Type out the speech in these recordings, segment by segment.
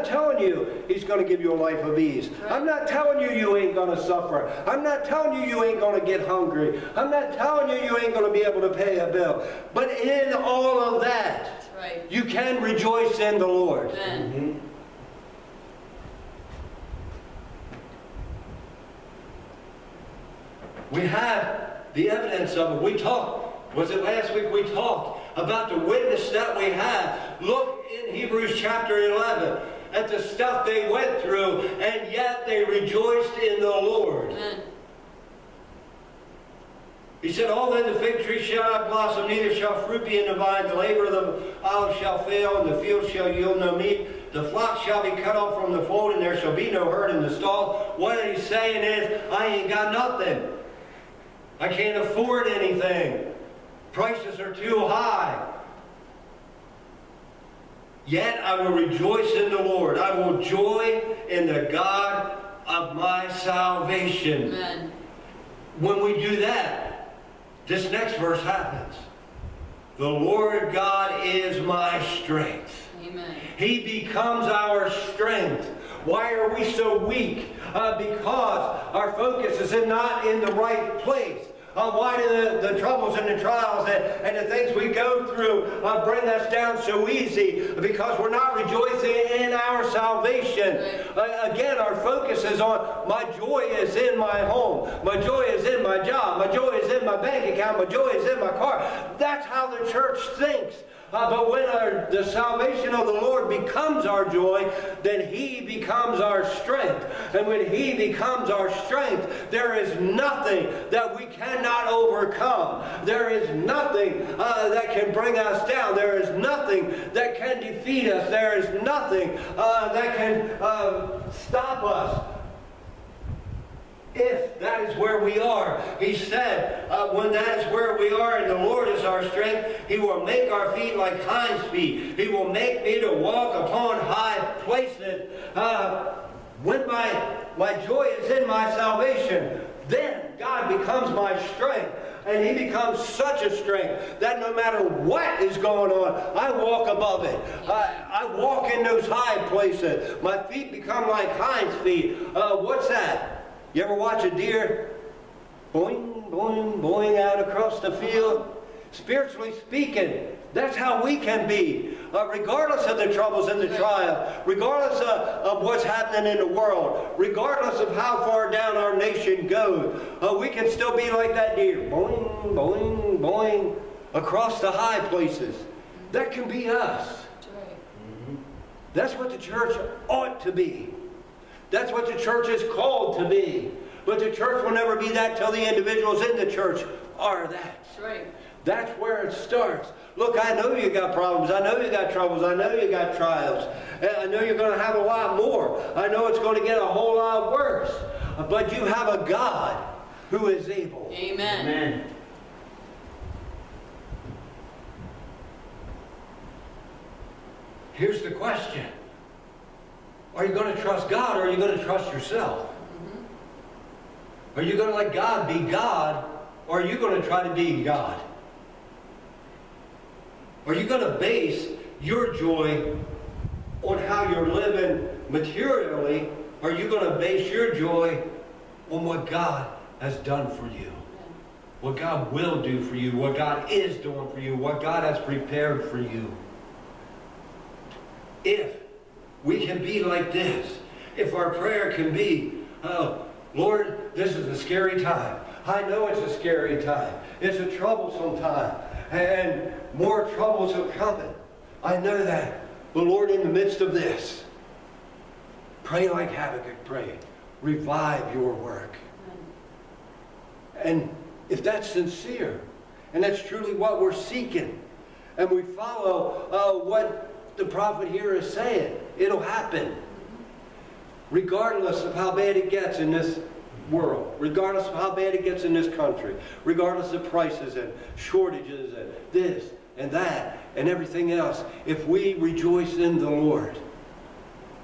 not telling you he's going to give you a life of ease. Right. I'm not telling you you ain't going to suffer. I'm not telling you you ain't going to get hungry. I'm not telling you you ain't going to be able to pay a bill. But in all of that, right. you can rejoice in the Lord. Amen. Mm-hmm. We have the evidence of it. We talked, was it last week we talked about the witness that we have. Look in Hebrews chapter 11 at the stuff they went through, and yet they rejoiced in the Lord. Amen. He said, All then the fig tree shall not blossom, neither shall fruit be in the vine. The labor of the olive shall fail, and the field shall yield no meat. The flock shall be cut off from the fold, and there shall be no herd in the stall. What he's saying is, I ain't got nothing. I can't afford anything. Prices are too high. Yet I will rejoice in the Lord. I will joy in the God of my salvation. Amen. When we do that, this next verse happens. The Lord God is my strength. Amen. He becomes our strength. Why are we so weak? Uh, because our focus is in not in the right place. Uh, why do the, the troubles and the trials and, and the things we go through uh, bring us down so easy? Because we're not rejoicing in our salvation. Uh, again, our focus is on my joy is in my home. My joy is in my job. My joy is in my bank account. My joy is in my car. That's how the church thinks. Uh, but when our, the salvation of the Lord becomes our joy, then He becomes our strength. And when He becomes our strength, there is nothing that we cannot overcome. There is nothing uh, that can bring us down. There is nothing that can defeat us. There is nothing uh, that can uh, stop us if that is where we are. He said, uh, when that is where we are and the Lord is our strength, He will make our feet like hinds feet. He will make me to walk upon high places. Uh, when my, my joy is in my salvation, then God becomes my strength. And he becomes such a strength that no matter what is going on, I walk above it. I, I walk in those high places. My feet become like hinds feet. Uh, what's that? You ever watch a deer boing, boing, boing out across the field? Spiritually speaking, that's how we can be. Uh, regardless of the troubles and the trials, regardless of, of what's happening in the world, regardless of how far down our nation goes, uh, we can still be like that deer. Boing, boing, boing, across the high places. That can be us. That's. That's what the church ought to be. That's what the church is called to be. But the church will never be that till the individuals in the church are that. That's right. That's where it starts. Look, I know you got problems. I know you got troubles. I know you got trials. I know you're going to have a lot more. I know it's going to get a whole lot worse. But you have a God who is able. Amen. Amen. Here's the question. Are you going to trust God or are you going to trust yourself? Are you going to let God be God or are you going to try to be God? Are you going to base your joy on how you're living materially? Or are you going to base your joy on what God has done for you? What God will do for you, what God is doing for you, what God has prepared for you. If we can be like this, if our prayer can be, oh, Lord, this is a scary time. I know it's a scary time. It's a troublesome time. And more troubles are coming. I know that. But Lord, in the midst of this, pray like Habakkuk prayed. Revive your work. And if that's sincere, and that's truly what we're seeking, and we follow uh, what the prophet here is saying, it'll happen. Regardless of how bad it gets in this world, regardless of how bad it gets in this country, regardless of prices and shortages and this and that and everything else, if we rejoice in the Lord,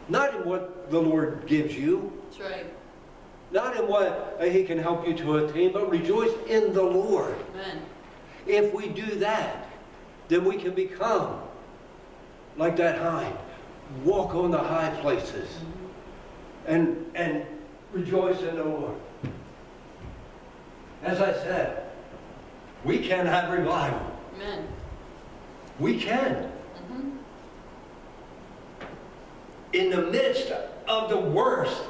not in what the Lord gives you, That's right. not in what uh, he can help you to attain, but rejoice in the Lord. Amen. If we do that, then we can become like that hind. Walk on the high places and, and rejoice in the Lord. As I said, we can have revival. Amen. We can. hmm In the midst of the worst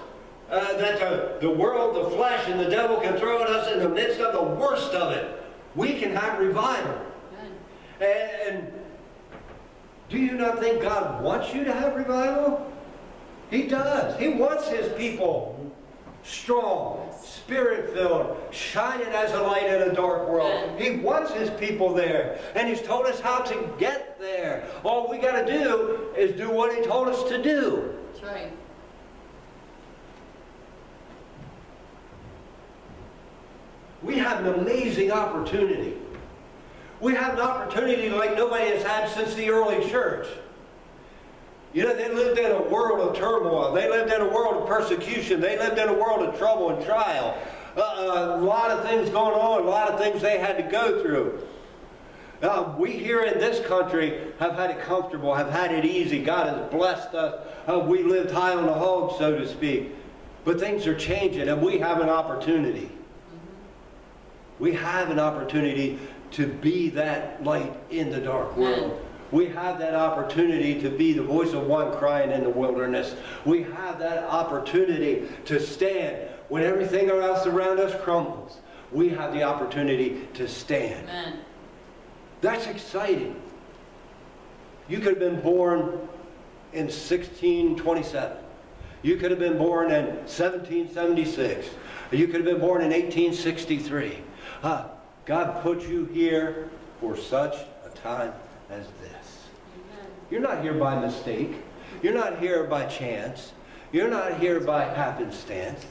uh, that the, the world, the flesh, and the devil can throw at us, in the midst of the worst of it, we can have revival. Amen. And, and do you not think God wants you to have revival? He does. He wants his people strong, spirit filled, shining as a light in a dark world. He wants his people there. And he's told us how to get there. All we got to do is do what he told us to do. That's right. We have an amazing opportunity. We have an opportunity like nobody has had since the early church. You know, they lived in a world of turmoil. They lived in a world of persecution. They lived in a world of trouble and trial. Uh, uh, a lot of things going on, a lot of things they had to go through. Uh, we here in this country have had it comfortable, have had it easy. God has blessed us. Uh, we lived high on the hog, so to speak. But things are changing, and we have an opportunity. We have an opportunity to be that light in the dark world. We have that opportunity to be the voice of one crying in the wilderness. We have that opportunity to stand when everything else around us crumbles. We have the opportunity to stand. Amen. That's exciting. You could have been born in 1627. You could have been born in 1776. You could have been born in 1863. Uh, God put you here for such a time as this. You're not here by mistake. You're not here by chance. You're not here by happenstance.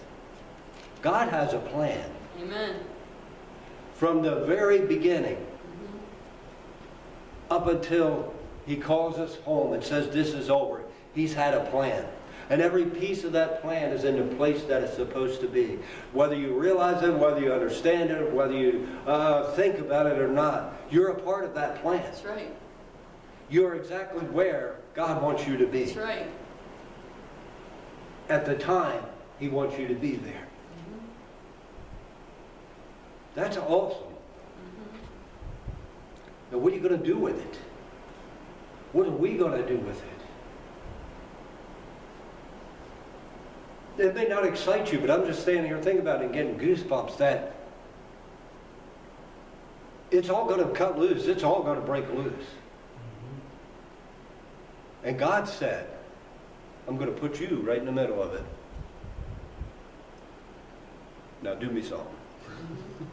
God has a plan Amen. from the very beginning hmm up until he calls us home and says this is over. He's had a plan. And every piece of that plan is in the place that it's supposed to be. Whether you realize it, whether you understand it, whether you uh, think about it or not, you're a part of that plan. That's right. You're exactly where God wants you to be. That's right. At the time, he wants you to be there. hmm That's awesome. hmm Now, what are you going to do with it? What are we going to do with it? It may not excite you, but I'm just standing here thinking about it and getting goosebumps that it's all going to cut loose. It's all going to break loose. Mm-hmm. And God said, I'm going to put you right in the middle of it. Now do me something.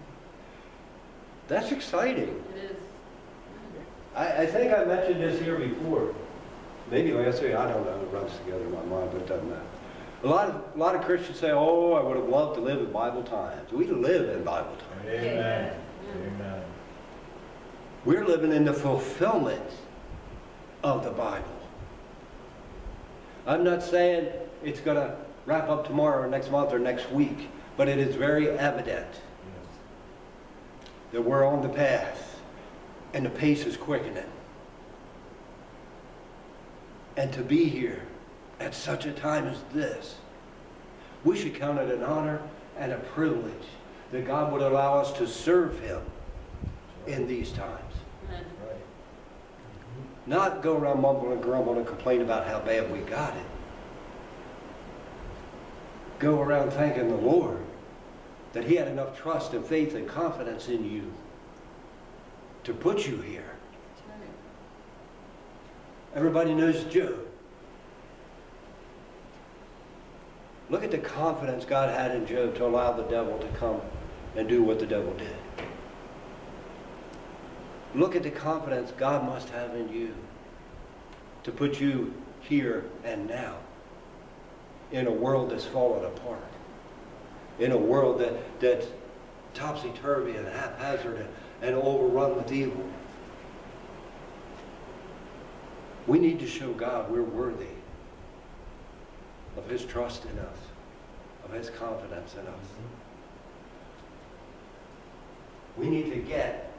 That's exciting. It is. I, I think I mentioned this here before. Maybe last week, I don't know, it runs together in my mind, but it doesn't matter. A lot of, a lot of Christians say, oh, I would have loved to live in Bible times. We live in Bible times. Amen. Amen. We're living in the fulfillment of the Bible. I'm not saying it's going to wrap up tomorrow or next month or next week, but it is very evident Yes. that we're on the path and the pace is quickening. And to be here at such a time as this, we should count it an honor and a privilege that God would allow us to serve Him in these times. Right. Not go around mumbling and grumbling and complain about how bad we got it. Go around thanking the Lord that He had enough trust and faith and confidence in you to put you here. Everybody knows Job. Look at the confidence God had in Job to allow the devil to come and do what the devil did. Look at the confidence God must have in you to put you here and now in a world that's fallen apart, in a world that, that's topsy-turvy and haphazard and, and overrun with evil. We need to show God we're worthy of His trust in us, of His confidence in us. We need to get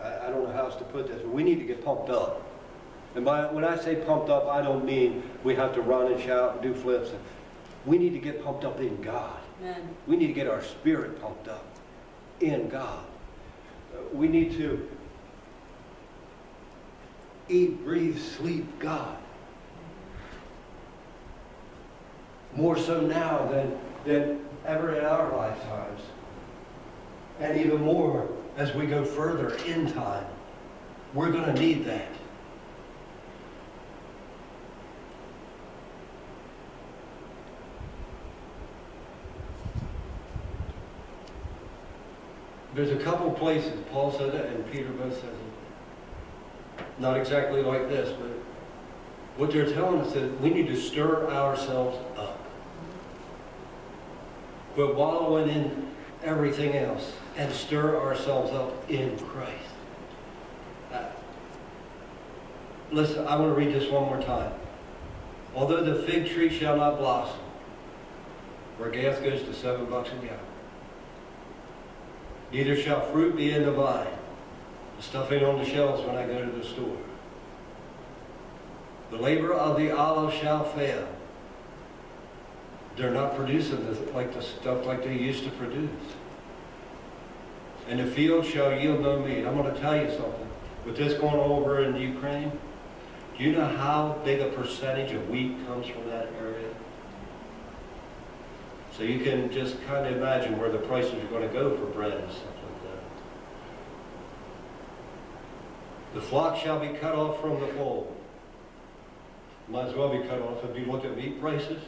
I, I don't know how else to put this. But we need to get pumped up. And by, when I say pumped up, I don't mean we have to run and shout and do flips. We need to get pumped up in God. Amen. We need to get our spirit pumped up in God. Uh, We need to eat, breathe, sleep God. More so now than, than ever in our lifetimes. And even more as we go further in time. We're going to need that. There's a couple places, Paul said it and Peter both said it. Not exactly like this, but what they're telling us is we need to stir ourselves up. But wallowing in everything else and stir ourselves up in Christ. Uh, Listen, I want to read this one more time. Although the fig tree shall not blossom, where gas goes to seven bucks a gallon, neither shall fruit be in the vine. The stuff ain't on the shelves when I go to the store. The labor of the olive shall fail. They're not producing the, like the stuff like they used to produce. And the field shall yield no meat. I'm going to tell you something. With this going over in Ukraine, do you know how big a percentage of wheat comes from that area? So you can just kind of imagine where the prices are going to go for bread and stuff like that. The flock shall be cut off from the fold. Might as well be cut off if you look at meat prices.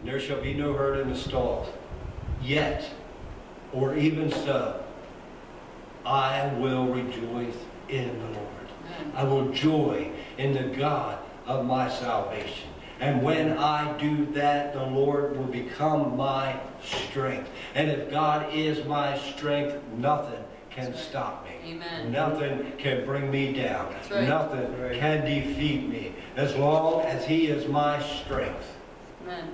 And there shall be no herd in the stalls. Yet, or even so, I will rejoice in the Lord. I will joy in the God of my salvation. And when I do that, the Lord will become my strength. And if God is my strength, nothing can That's right. stop me. Amen. Nothing can bring me down. Right. Nothing Right. can defeat me as long as He is my strength. Amen.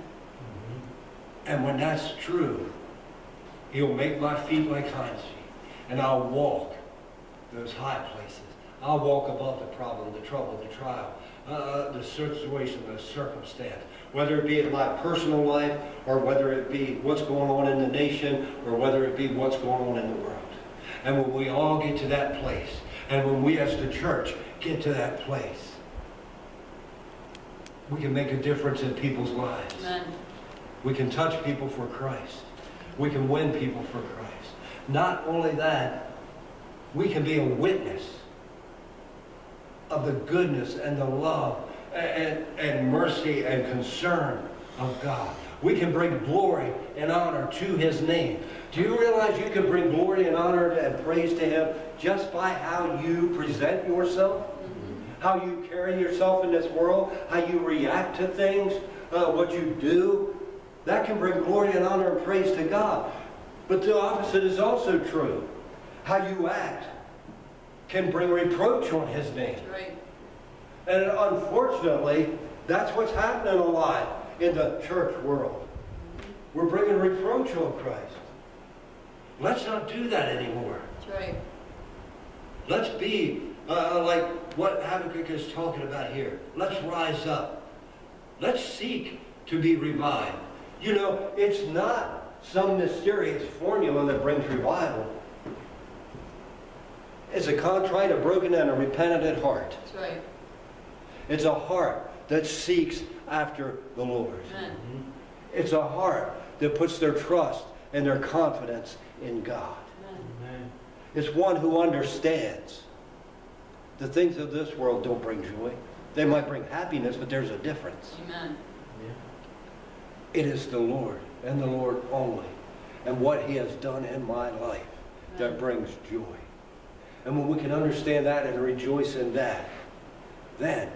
And when that's true, He'll make my feet like hinds feet. And I'll walk those high places. I'll walk above the problem, the trouble, the trial, uh, the situation, the circumstance. Whether it be in my personal life, or whether it be what's going on in the nation, or whether it be what's going on in the world. And when we all get to that place, and when we as the church get to that place, we can make a difference in people's lives. Amen. We can touch people for Christ. We can win people for Christ. Not only that, we can be a witness of the goodness and the love and, and mercy and concern of God. We can bring glory and honor to His name. Do you realize you can bring glory and honor and praise to Him just by how you present yourself? How you carry yourself in this world? How you react to things? Uh, what you do? That can bring glory and honor and praise to God. But the opposite is also true. How you act can bring reproach on His name. Right. And unfortunately, that's what's happening a lot in the church world. We're bringing reproach on Christ. Let's not do that anymore. That's right. Let's be uh, like what Habakkuk is talking about here. Let's rise up. Let's seek to be revived. You know, it's not some mysterious formula that brings revival. It's a contrite, a broken, and a repentant heart. That's right. It's a heart that seeks after the Lord. Amen. Mm-hmm. It's a heart that puts their trust and their confidence in God. Amen. Amen. It's one who understands the things of this world don't bring joy. They might bring happiness, but there's a difference. Amen. Yeah. It is the Lord and the Lord only and what He has done in my life that brings joy. And when we can understand that and rejoice in that, then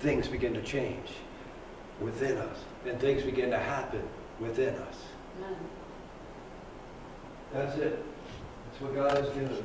things begin to change within us and things begin to happen within us. Amen. That's it. That's what God is doing.